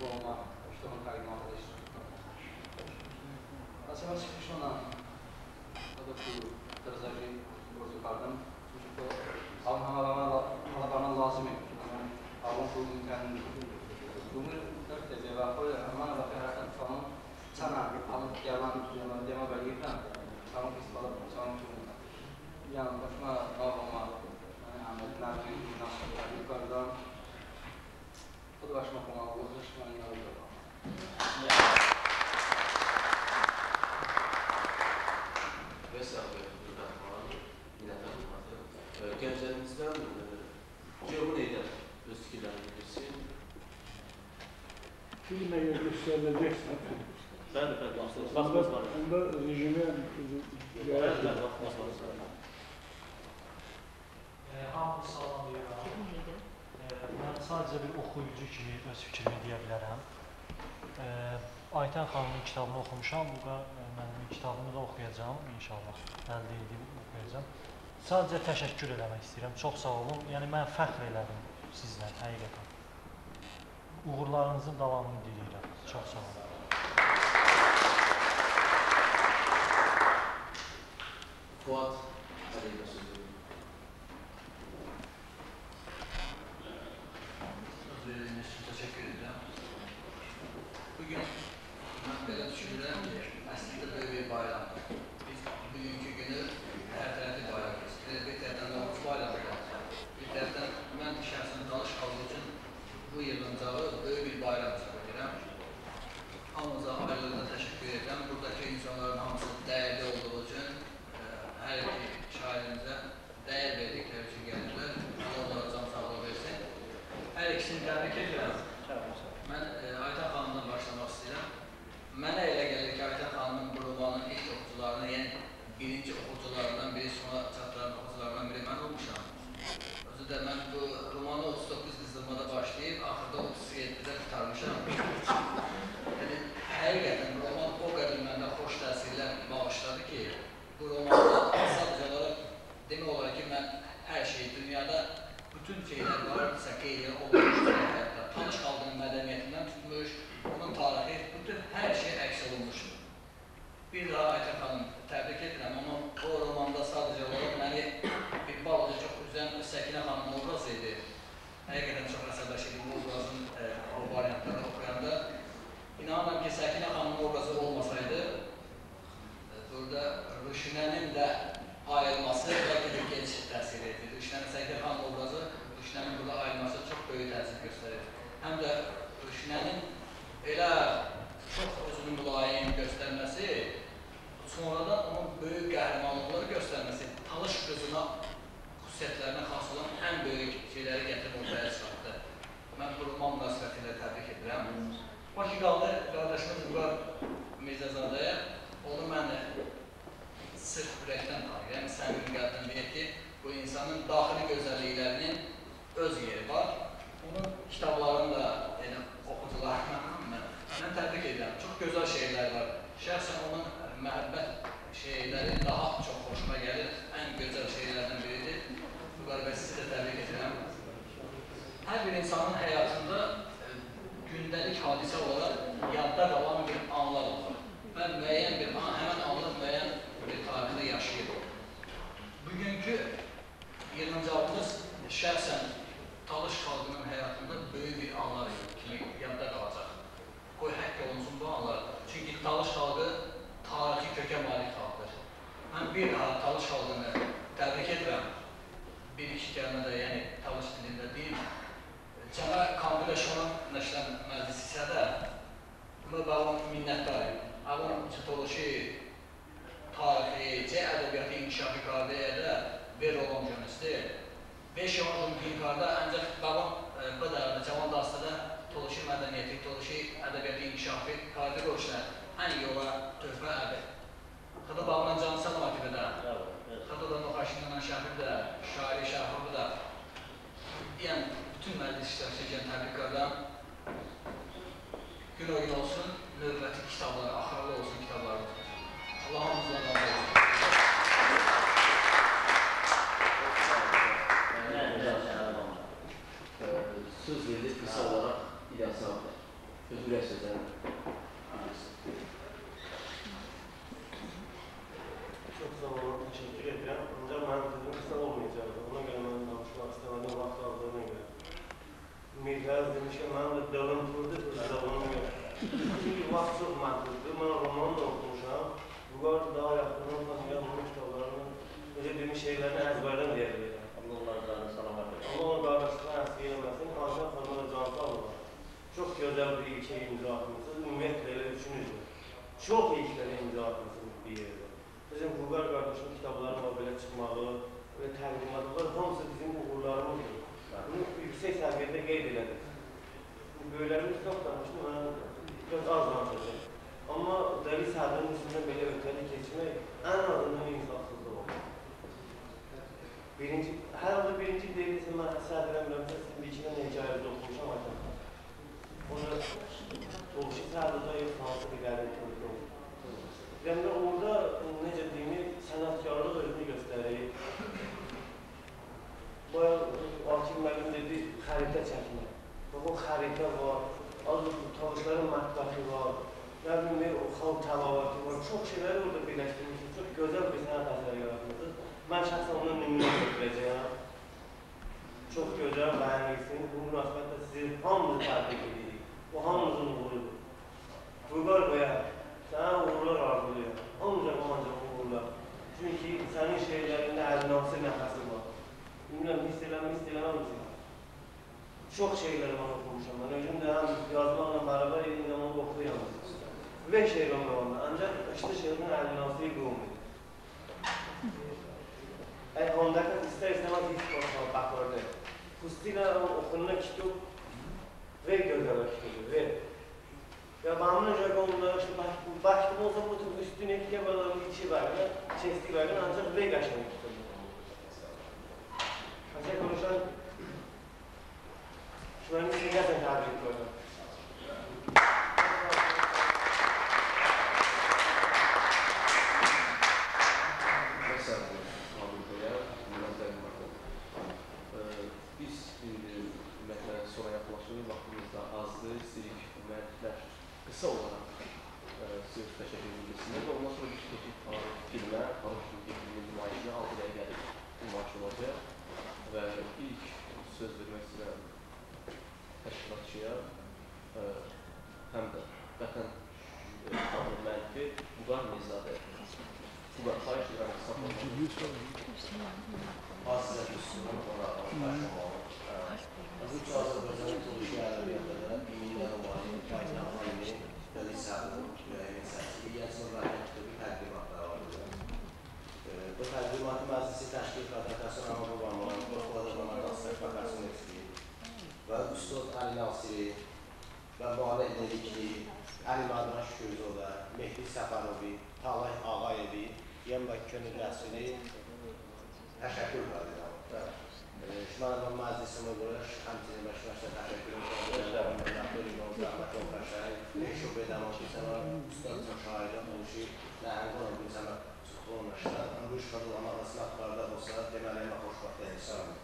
Roma, što on kaj ima ovdje isto. A se vas išlo na adaptu terzacı bozu kardım. Çünkü Avun halabana lazım yok. Avun kulun kendini. Bunu dört tezi ve koyu hemen ve ferahtan falan sana alıp yalan yalan deme böyle yıkan. Sana pis balıp sana tutun. Yani başıma babama yani amelinler büyük bir nasıl yukarıdan ulaşmakla uzlaşmayla ulaşmak. Vesaire bırakmaları inanılmadı. Gençlerimizden Cevun Eyler Özgülen birisi. Filmeye gösterilecek zaten. Ben de ben bakmaz bakmaz var. Bunda rejime Evet ben bakmaz var. E, Hamdü salam diyor. Sadəcə bir oxuyucu kimi öz fikrimi deyə bilərəm. E, Aytən xanımın kitabını oxumuşam, bu da e, mənim kitabımı da oxuyacağam inşallah. Əldə edib oxuyacağam. Sadəcə təşəkkür eləmək istəyirəm. Çox sağ olun. Yəni mən fəxr elədim sizlə həqiqətən. Uğurlarınızın davamını diləyirəm. Çox sağ olun. İkisini təbrik edirəm. Mən e, Aytən xanımdan başlamaq istəyirəm. Mənə elə gəlir ki, Aytən xanımın bu romanın ilk oxucularından, yəni birinci oxucularından biri, sonra çatdıran oxucularından biri mən olmuşam. Özü də mən bu romanı 39 qızdırmada başlayıb, axırda 37-də qurtarmışam. yəni, həqiqətən roman o qədər məndə xoş təsirlər bağışladı ki, bu romanda sadəcə olaraq demək olar ki, mən hər şey dünyada bütün şeyler varsa qeyri olmuşdur həyatda. Tanış qaldığım mədəniyyətindən tutmuş, onun tarixi, bütün hər şey əks olunmuşdur. Bir daha Aytən xanım təbrik edirəm, amma o romanda sadəcə olaraq məni bir balaca çox üzən Səkinə xanımın obrazı idi. Həqiqətən çox əsəbləşirdim bu obrazın e, o variantları oxuyanda. İnanıram ki, Səkinə xanımın obrazı olmasaydı, e, burada Rüşnənin də ayrılması bəlkə də gec təsir edir. Rüşnənin Səkinə xanım obrazı, Rüşnənin burada ayrılması çox böyük təsir göstərir. Həm də Rüşnənin elə çox özünü mülayim göstərməsi, sonradan onun böyük qəhrəmanlıqları göstərməsi, Talış qızına xüsusiyyətlərinə xas olan ən böyük şeyləri gətirib ortaya çıxartdı. Mən bu roman münasibətilə təbrik edirəm. Başı qaldı qardaşımız Vüqar Mirzəzadəyə. Onu mən də sırf ürəkdən tanıyıram. Səmimi qəlbdən deyək ki, bu insanın daxili gözəlliklərinin öz yeri var. Onun kitablarını da, yəni oxucularına mən, mən təbrik edirəm. Çox gözəl şeirlər var. Şəxsən onun məhəbbət şeirləri daha çox xoşuma gəlir. Ən gözəl şeirlərdən biridir. Vüqar bəy sizi də təbrik edirəm. Hər bir insanın həyatında gündəlik hadisə olaraq yadda qalan bir anlar olur. Və müəyyən bir an, həmən anlıq müəyyən bir tarixdə yaşayır. Bugünkü 20-ci avqust şəxsən Talış xalqının həyatında böyük bir anlar kimi yadda qalacaq. Qoy həkk olunsun bu anlar. Çünki Talış xalqı tarixi kökə malik xalqdır. Mən bir daha Talış xalqını təbrik edirəm. Bir iki kəlmə də, yəni Talış dilində deyim. Cənə Kandil Şoran nəşrən məclisi isə də buna bağlı minnətdarım. Avon çıxılışı tarixi, C ədəbiyyatı inkişafı qabiliyyədə bir olan görmüşdü. 5 yılın pinkarda ancaq babam e, bu da cavan dastada Toluşi mədəniyyəti, Toluşi ədəbiyyatı inkişafı qabiliyyəti görüşlər ən yola töhfə əbi. Xıda bağlan can səlamatıqı da, xıda da Noxaşından şəhri də, şairi şəhri da, yəni bütün məclis iştirakçı edən təbriklərdən gün oyun olsun, növbəti kitablar, axırlı olsun kitablar. Allah hamımızdan razı olsun. Ee, söz verdik kısa olarak İlyas abi. Öz ürək sözlərini bildirsin. Çox sağ olun, təşəkkür edirəm. Ancaq mənim sözüm qısa olmayacaqdı. Ona görə mən danışmaq istəmədim vaxt aldığına görə. Mirqəz demişkən, mənim ona görə. Çünki vaxt çox məhduddur. Mən roman da oxumuşam. Vüqar daha yaxından tanıyan bu kitablarını, necə demiş şeylərini əzbərdən deyə bilirəm. Allah onların canını salamat etsin. Allah qardaşlıqla əski eləməsin. Azər xanıma da can sağ olun. Çox gözəl bir ilkə imza atmışsınız. Ümumiyyətlə elə üçünüzdür. Çox ilklərə imza atmışsınız bir yerdə. Bizim Vurgar qardaşın kitablarının o belə çıxmağı və təqdimatlar hamısı bizim uğurlarımızdır. Bunu yüksək səviyyədə qeyd elədik. Böyüklərimiz çox danışdı, mən biraz az danışacağım. Amma dəli sədrin üstündə belə ötəli keçmək ən azından insafsızlıq olur. Birinci, hər halda birinci deyilsə mən səhv eləmirəmsə, sizin bir iki dənə hekayədə oxumuşam aytan. Onu Doluşu səhvədə yox, hansı qədim qıldı. Yəni orada necə deyim, sənətkarlıq özünü göstərir. Bayaq Akif müəllim dedi, xəritə çəkmək. O xəritə var, az tavuşların mətbəxi var, nə bilim, o xalq təlavəti var. Çox şeyləri orada birləşdirmişsiniz. Çox gözəl bir sənət əsəri yaratmışsınız. Mən şəxsən ona nümunə götürəcəyəm. Çox gözəl, bəyənirsiniz. Bu münasibətdə sizi hamımızı təbrik edirik. Bu hamımızın uğurudur. Vurgar qoya, sənə uğurlar arzulayır. Ancaq ancaq uğurlar. Çünki sənin şeylərində əlinası nəfəsi var. çok şeyler bana okumuşum. Ben özümde hem yazmakla beraber yediğim zaman okuyamam. Ve şehrim vardı. Ancak işte şehrimin alinasıyı bulmuyor. Yani ondaki ister istemez hiç korkmam bakardı. Pustiyle okunma kitap ve gözler kitabı ve Ya mamnun jaga onlara şu baş, başka olsa bu tür üstüne iki balan içi verdi. Çekti verdi ancak ve gaşan kitabı. Ancak konuşan vamos e a verdade, então. Bu təqdimatı məclisi təşkil Fədəkasın Anadolu Bamanın, Qorxularda Baman Dastak Bakasın etdiyi və Üstad Ali Nasiri və Balə Edəlikli, Əli Madran Şükürzoda, Mehdi Səfərovi, Talay Ağayevi, Yembək Könül Rəsuli, təşəkkür edirəm. Şumarın məclisimə görə həmçinin məşğələşdə təşəkkür edirəm. Doktor İmam Zəhmət Olqaşay, Neşub Edəman Kisəmə, Üstad Şairə Oluşu, Nəhəng olan bir səmə çıxdı olmuşlar. Bu iş qadılamağı sınaqlarda olsa, deməli, mən xoşbaxt insan.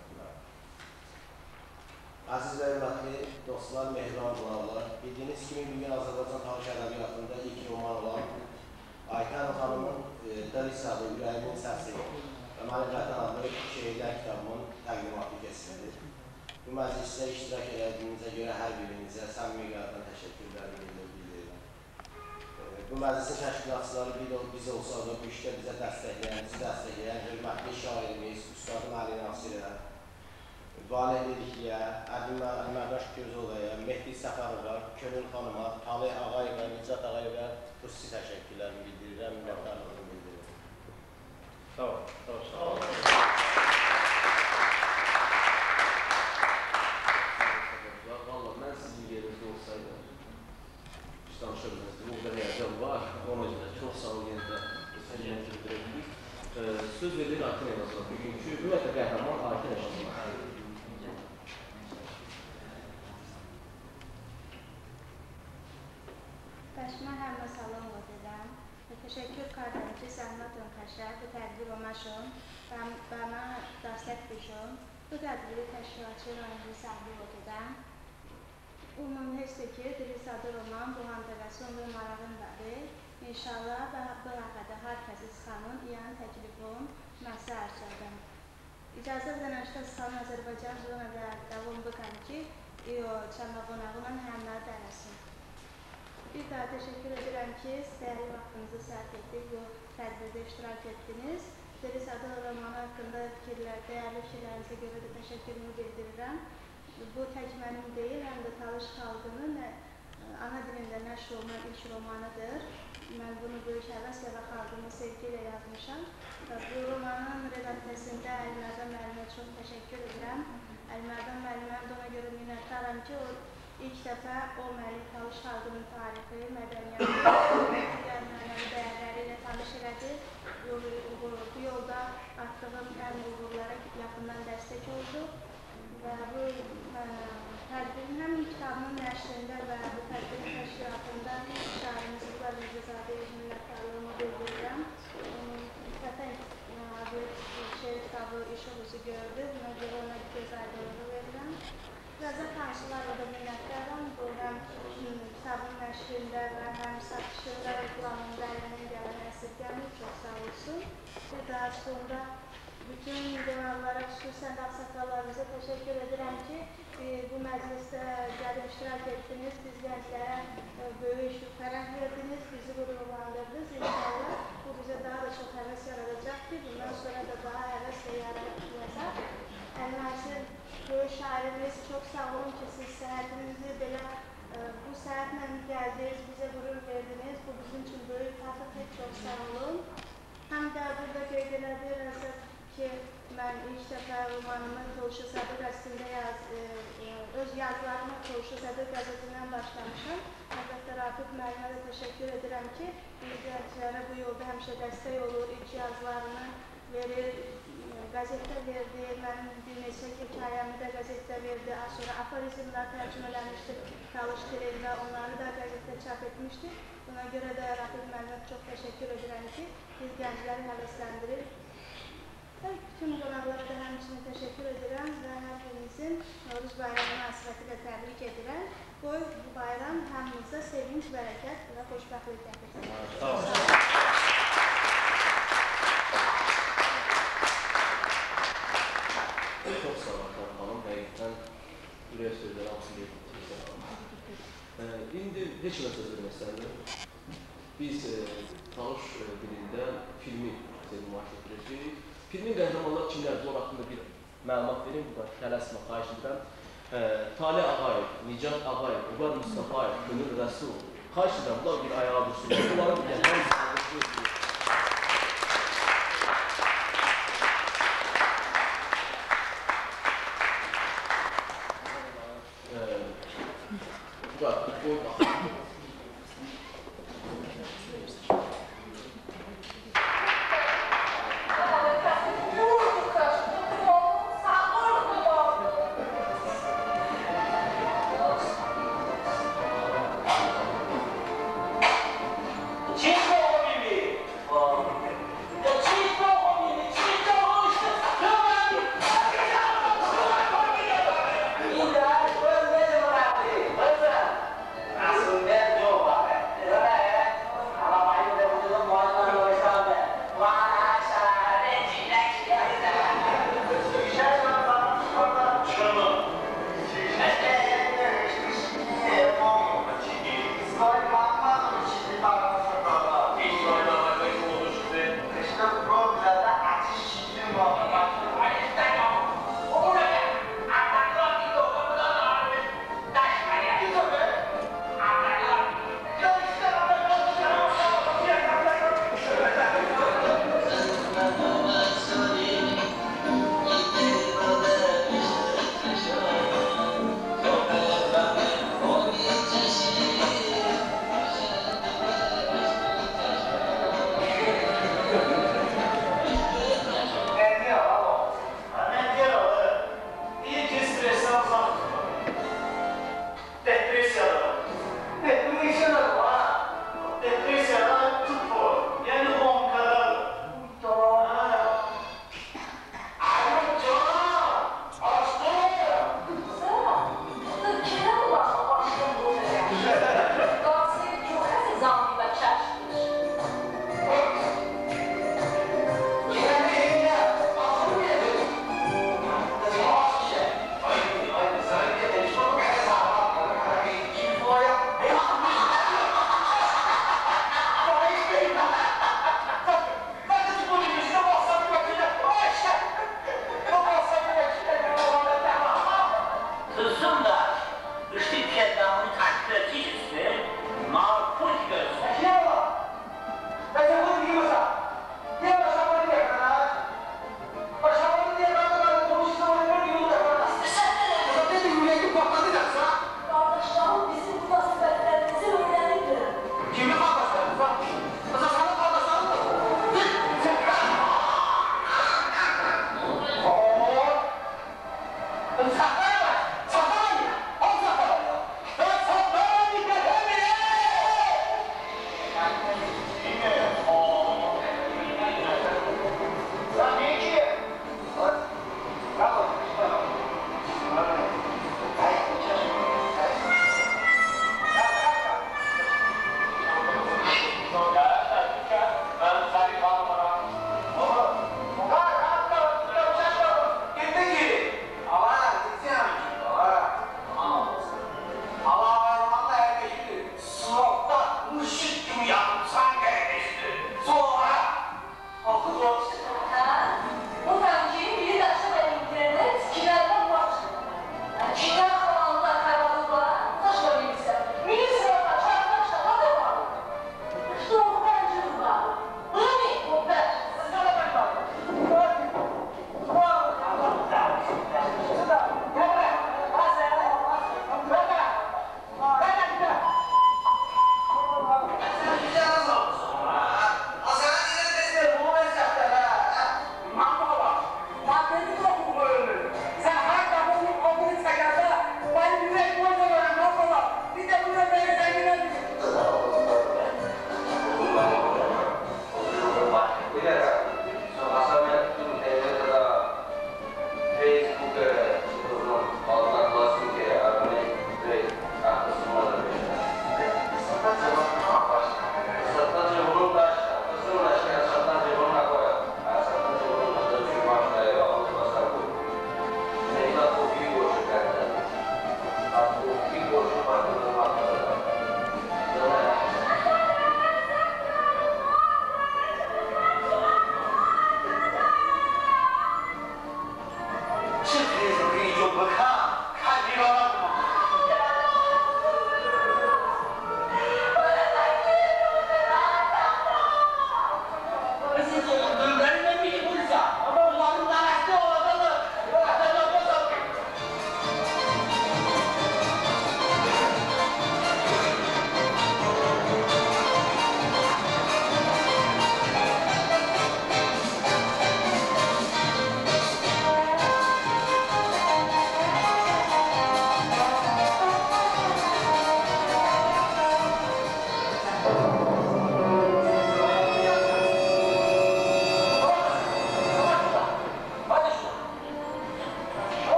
Əziz və hörmətli dostlar, mehriban qonaqlar, bildiyiniz kimi bugün Azərbaycan tarix ədəbiyyatında ilk roman olan Aytən xanımın e, Dalisadı, Ürəyimin səsi və Mənim Vətən adlı şeirlər kitabımın təqdimatı keçirildi. Bu məclisdə iştirak elədiyinizə görə hər birinizə səmimi qəlbdən təşəkkürlərimi bildirirəm. E, Bu məclisin təşkilatçıları bir də biz olsa da bu işdə bizə dəstəkləyən, bizi dəstəkləyən hörmətli şairimiz, Üstadım Əli Nasirə, Valeh Dedikliyə, Əbdül Mərdaş Gözolaya, Mehdi Səfərova, Könül xanıma, Talih Ağayevə, Nicat Ağayevə xüsusi təşəkkürlərimi bildirirəm, minnətdarlığımı bildirirəm. Sağ ol, sağ ol, sağ ol. Valla mən sizin yerinizdə olsaydım, hiç danışabilirsiniz. O kadar həyəcan var. Ona görə çox sağ olun yenə də təşəkkür bildirebildik. Ee, söz verilir Aytın Elazığ'a. Bugünkü ümumiyyətlə qəhrəman Aytın Elazığ'a. Bəşmə həmmə salam edirəm və təşəkkür edirəm ki, önxəşə bu tədbir olmuşum və bana dəstək düşün. Bu tədbiri təşkilatçı rayonlu səhvi edirəm. Umum hesdir ki, Dilisa adı roman bu hantəqəsi onun marağındadır. İnşallah və bu həftədə hər kəsi sıxanın, yəni təklifon, məsə arşadan. İcazə verən Əşkəstan Azərbaycan zonada davam bıkan ki, iyo çama qonağına həmlər dərəsin. Bir daha təşəkkür edirəm ki, dəyərli vaxtınızı sərf etdik, bu tədbirdə iştirak etdiniz. Deniz adı romanı haqqında fikirlər, dəyərli fikirlərinizə görə də təşəkkürümü bildirirəm. Bu tək mənim deyil, həm də Talış xalqının ana dilində nəşr olunan ilk romanıdır. Mən bunu böyük həvəslə və xalqımın sevgi ilə yazmışam. Bu romanın redaksiyasında Əlmərdan müəllimə çox təşəkkür edirəm. Əlmərdan müəllimə də ona görə minnətdaram ki, o ilk dəfə o məni Talış xalqının tarixi, mədəniyyəti, mənəvi dəyərləri tanış elədi. Bu, yolda atdığım ən uğurlara yaxından dəstək oldu. Və bu ə, tədbirin həm kitabımın nəşrində və bu tədbirin təşkilatında şairimiz İqbal Mirzəzadəyə minnətdarlığımı bildirirəm. Onun Vətən adlı şeir kitabı iş uğusu gördü. Buna görə ona göz aydınlığı verirəm. Rəza Tanrılarla da minnətdaram. Bu həm kitabın nəşrində və həm satışında və quramında əlindən gələn əsirgəmir. Çox sağ olsun. Bir daha sonra bütün cənablara, xüsusən də ağsaqqallarımıza təşəkkür edirəm ki, e, bu məclisdə gəlib iştirak etdiniz, biz gənclərə e, böyük fərəh verdiniz, bizi qürurlandırdınız. İnşallah bu bizə daha da çox həvəs yaradacaq ki, bundan sonra da daha həvəslə yaradacaq. Əlnasir, böyük şairimiz, çox sağ olun ki, siz səhətinizi belə e, bu səhətlə gəldiniz, bizə qürur verdiniz. Bu bizim üçün böyük fəxrdir, çox sağ olun. Həm də burada qeyd elədi ki, mən ilk dəfə romanımı Tovuşu Sədir qəzetində yaz, e, e, öz yazılarımı Tovuşu Sədir qəzetindən başlamışam. Əlbəttə Rafik müəllimə də təşəkkür edirəm ki, izləyicilərə bu yolda həmişə dəstək olur, ilk yazılarını verir, e, qəzetdə verdi, mənim bir neçə hekayəmi də qəzetdə verdi, az sonra aforizmlər tərcümələnmişdi Talış dilində, onları da qəzetdə çap etmişdi. Buna görə də Rafik müəllimə çox təşəkkür edirəm ki, biz gəncləri həvəsləndirir. Hər bütün qonaqlara da həmçinin təşəkkür edirəm və hər birinizin Novruz bayramı münasibətilə təbrik edirəm. Qoy bu hamımıza sevinç, bərəkət və xoşbəxtlik gətirsin. Sağ olun. Çox sağ olun Xan xanım, həqiqətən ürək sözləri hamısını yetmişsiniz. İndi heç nə söz vermək istəmirəm. Biz tanış dilində filmi nümayiş etdirəcəyik. Filmin qəhrəmanları kimlərdir? Onlar haqqında bir məlumat verin, tələsmə xahiş edirəm. E, Talih Ağayev, Nicat Ağayev, Uğar Mustafayev, Gönül Rəsul. Xahiş edirəm, bunlar bir ayağa dursunlar. Bunların bir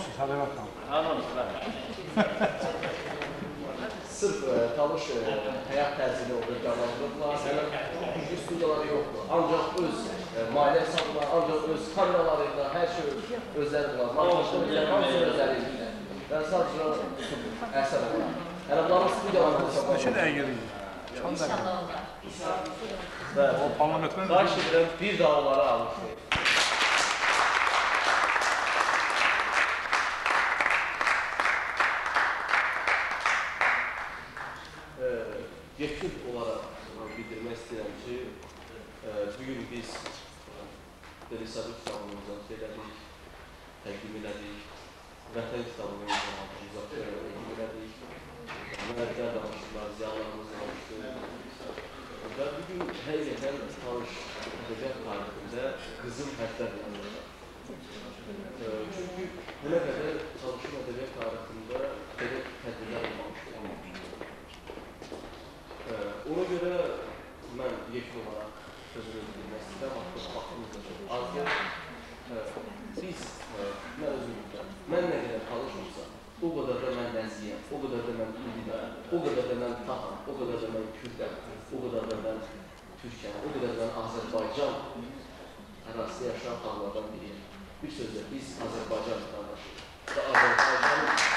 Anonsdur, Səlavat xanım. Anons, bəli. Sırf Talış e, həyat tərzini orada canlandırıblar. Güclü studiyaları yoxdur. Ancaq öz maliyyə hesabına, ancaq öz kameralarıyla hər şey özləri var. Montajlar hamısı özləri edirlər. Və sadəcə əsər olar. Yəni bunların studiyalarını Neçə hesabına. dəqiqə gedir? İnşallah olar. Bəli. O parlamentdən edirəm bir daha onları alın. Ee, yekun olaraq e, bildirmək istəyirəm ki, e, bu gün biz Delisabit kitabımızı elədik, təqdim elədik, Vətən kitabını təqdim elədik, müəddilər danışdılar, ziyalarımız danışdı. Və bu gün həqiqətən tanış ədəbiyyat tarixində qızıl hərflər yazılır. E, Çünki buna qədər çalışım ədəbiyyat tarixində belə tədbirlər olmamışdır. artıq ə, biz ə, mən özümdən, mən nə qədər çalışmışsam, o qədər də mən lənziyəm, o qədər də mən indidayam, o qədər də mən tatam, o qədər də mən kürdəm, o qədər də mən türkəm, o qədər də mən Azərbaycan ərazisində yaşayan xalqlardan biriyəm. Bir sözlə, biz Azərbaycan qardaşıyıq və Azərbaycanın